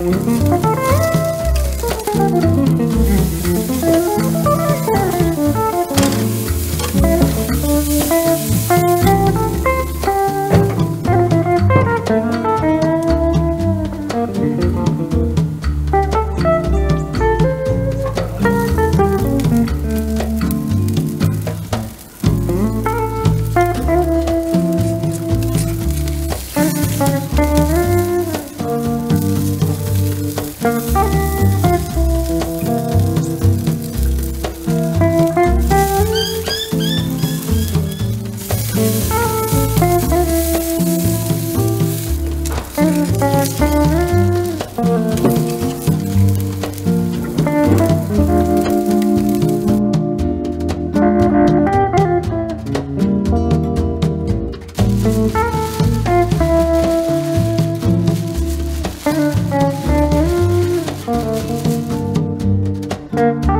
Música Thank you.